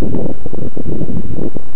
よし。